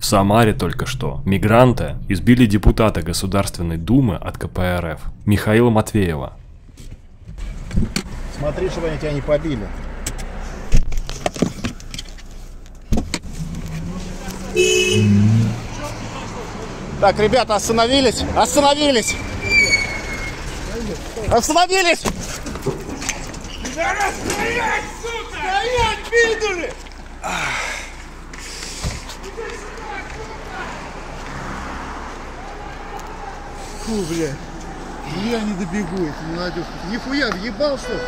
В Самаре только что мигранты избили депутата Государственной Думы от КПРФ Михаила Матвеева. Смотри, чтобы они тебя не побили. Так, ребята, остановились! Остановились! Остановились! Зараз стоять, сука! Стоять, пидоры! Фу, бля. Я не добегу, это молодежь. Нихуя, въебал что ли?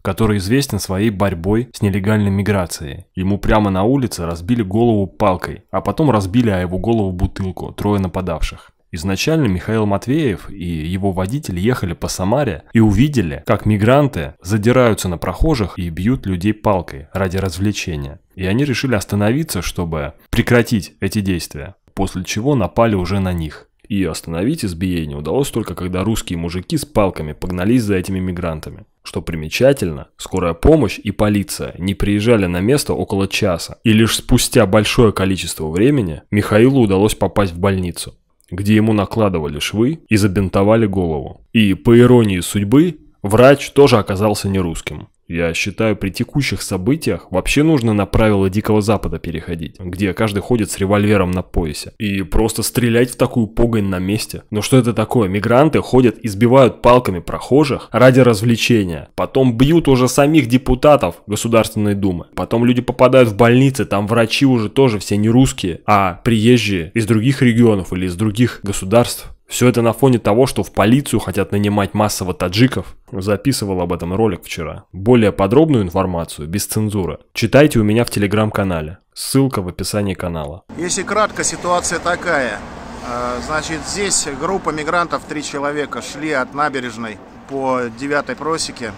который известен своей борьбой с нелегальной миграцией. Ему прямо на улице разбили голову палкой, а потом разбили о его голову бутылку, трое нападавших. Изначально Михаил Матвеев и его водитель ехали по Самаре и увидели, как мигранты задираются на прохожих и бьют людей палкой ради развлечения. И они решили остановиться, чтобы прекратить эти действия, после чего напали уже на них. И остановить избиение удалось только когда русские мужики с палками погнались за этими мигрантами. Что примечательно, скорая помощь и полиция не приезжали на место около часа, и лишь спустя большое количество времени Михаилу удалось попасть в больницу, где ему накладывали швы и забинтовали голову. И, по иронии судьбы, врач тоже оказался не русским. Я считаю, при текущих событиях вообще нужно на правила Дикого Запада переходить, где каждый ходит с револьвером на поясе. И просто стрелять в такую погонь на месте. Но что это такое? Мигранты ходят, избивают палками прохожих ради развлечения. Потом бьют уже самих депутатов Государственной Думы. Потом люди попадают в больницы, там врачи уже тоже все не русские, а приезжие из других регионов или из других государств. Все это на фоне того, что в полицию хотят нанимать массово таджиков. Записывал об этом ролик вчера. Более подробную информацию, без цензуры, читайте у меня в телеграм-канале. Ссылка в описании канала. Если кратко, ситуация такая. Э, Значит, здесь группа мигрантов, три человека, шли от набережной по девятой просеке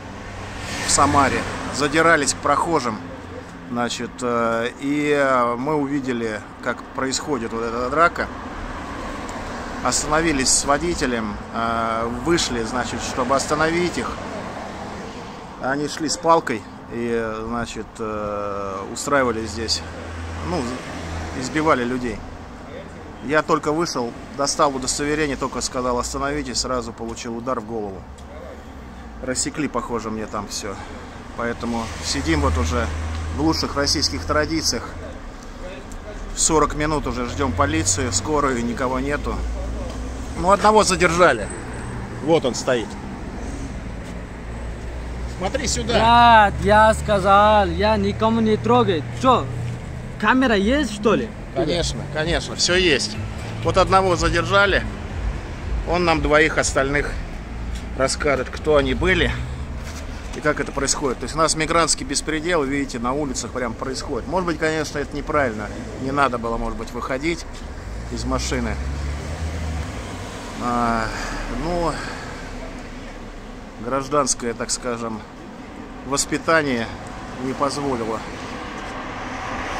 в Самаре, задирались к прохожим. Значит, э, и мы увидели, как происходит вот эта драка. Остановились с водителем, э, вышли, значит, чтобы остановить их. Они шли с палкой и, значит, э, устраивали здесь, ну, избивали людей. Я только вышел, достал удостоверение, только сказал остановитесь, сразу получил удар в голову. Рассекли, похоже, мне там все. Поэтому сидим вот уже в лучших российских традициях. 40 минут уже ждем полицию, скорую, никого нету. Ну, одного задержали. Вот он стоит. Смотри сюда. Брат, я сказал, я никому не трогаю. Что, камера есть, что ли? Конечно, конечно, все есть. Вот одного задержали. Он нам двоих остальных расскажет, кто они были и как это происходит. То есть у нас мигрантский беспредел, видите, на улицах прям происходит. Может быть, конечно, это неправильно. Не надо было, может быть, выходить из машины. А, ну, гражданское, так скажем, воспитание не позволило